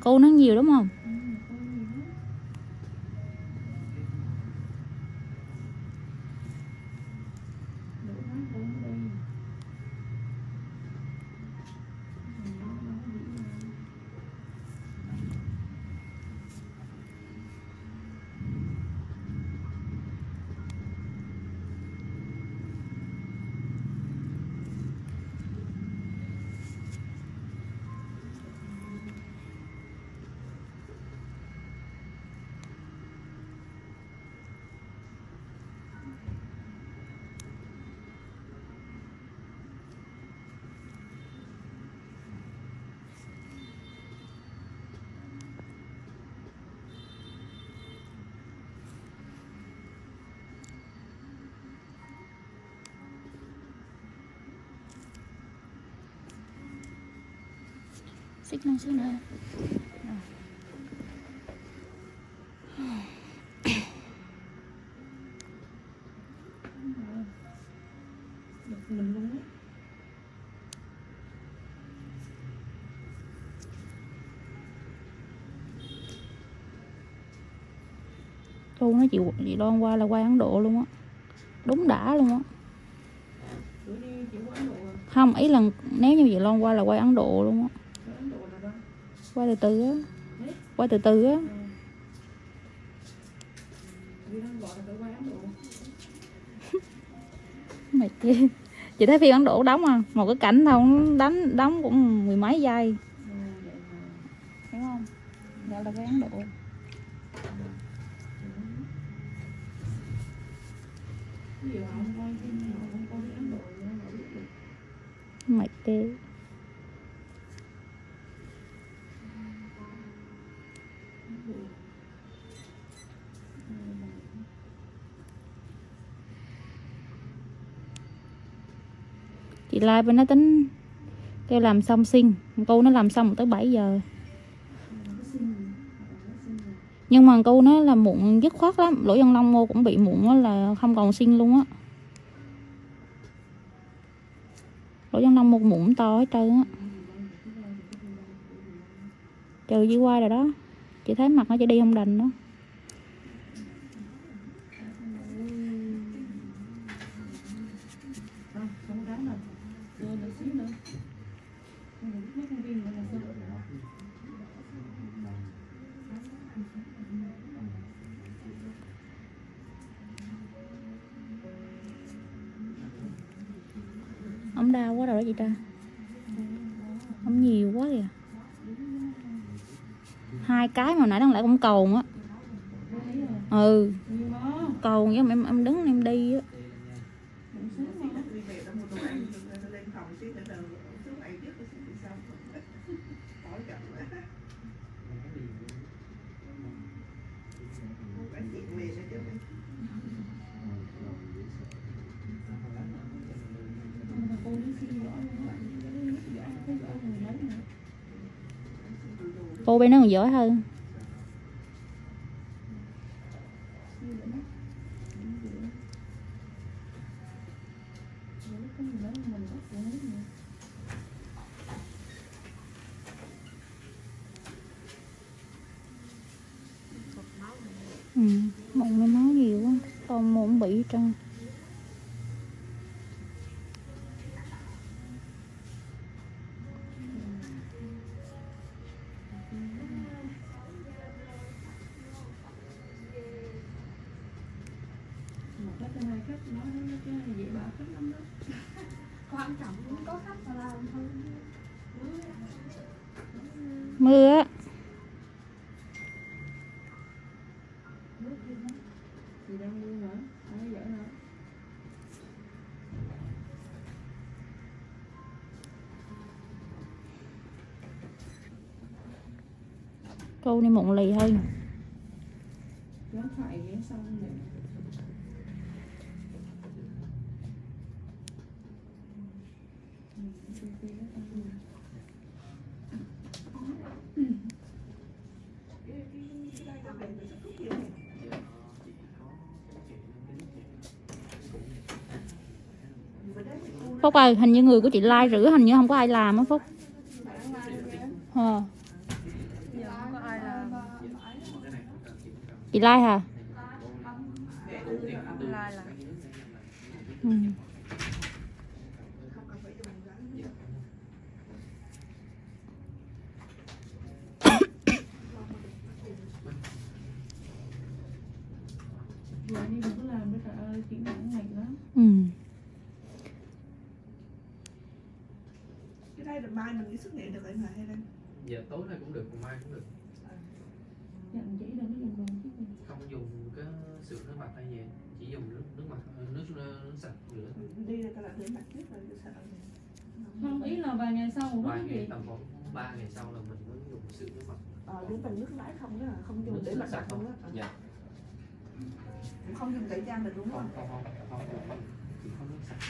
cô nó nhiều đúng không? Xích lên xích lên mình luôn á cô nó chịu chị đoan qua là qua ấn độ luôn á. Đúng đã luôn á. À? Không ý là nếu như chị Loan qua là quay Ấn Độ luôn á Ở ấn độ là đâu qua từ từ á. Qua từ từ á. Mày kia. Mệt chị thấy phim Ấn Độ đóng à một cái cảnh thôi đánh đóng cũng mười mấy giây. À, hiểu không? Đó là cái Ấn Độ. Mệt tê chị like bên nó tính kêu làm xong xin cô nó làm xong tới 7 giờ. Nhưng mà cô nó là muộn dứt khoát lắm. Lỗ dân long mô cũng bị muộn là không còn xin luôn á. Lỗ dân long mô muộn to hết trơn á. Trừ dưới qua rồi đó. Chị thấy mặt nó chỉ đi không đành đó. Đau quá rồi đó chị ta không nhiều quá kìa à. hai cái mà nãy đang lại cũng cồn á. Ừ. Cồn với em em đứng em đi á. Thank you. Cô bên nó còn giỏi hơn ừ mụn nó máu nhiều quá con mụn bị trăng. Mưa câu này mụn lì hơn. Gắn phải xong rồi Phúc ơi, hình như người của chị like rửa hình như không có ai làm á Phúc à. Chị like hả? Ừ. giờ đi đừng có làm cả ơi kỹ năng này lắm. Ừ. cái đây là mai mình đi xuất nghệ được rồi mà hay là giờ tối nay cũng được còn mai cũng được. Nhận chỉ đừng có dùng vòng chứ không. Dùng cái sữa nước mặt hay gì chỉ dùng nước nước mặt nước nước sạch rửa. Đi là ta làm để mặt trước rồi sợ không ý là vài ngày sau vài ngày gì tầm khoảng ba ngày sau là mình mới dùng sữa nước mặt. Ờ đúng bằng nước lái không đó là không dùng nước để sữa mặt sạch mặt không? đó. Ờ. dạ cũng không dùng tẩy trang được đúng không không không không không không. chỉ có nước sạch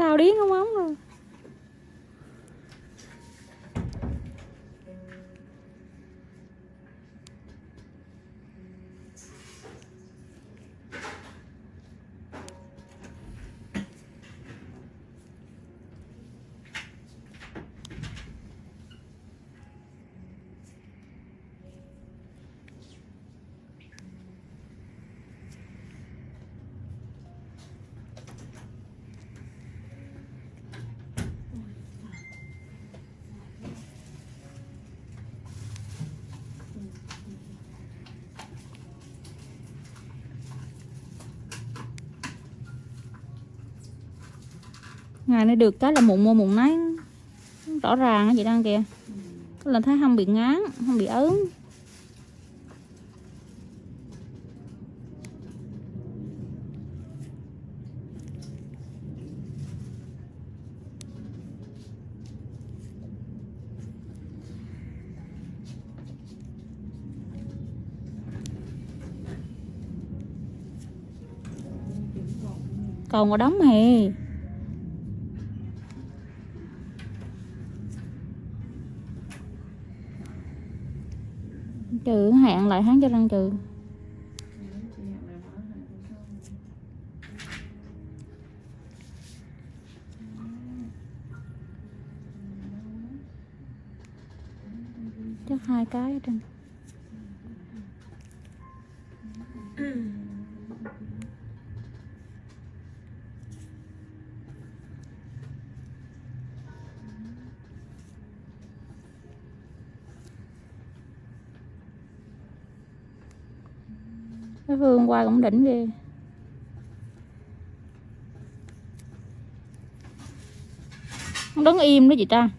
thao điếng không ống rồi. Ngày nay được cái là mụn mua mụn nấy. Rõ ràng á, chị đang kìa. Là thấy không bị ngán, không bị ớn. Còn có đóng hề trừ hạn lại tháng cho răng trừ. Chắc hai cái ở trên. Cái phương qua cũng đỉnh ghê. Nó đứng im đó chị ta.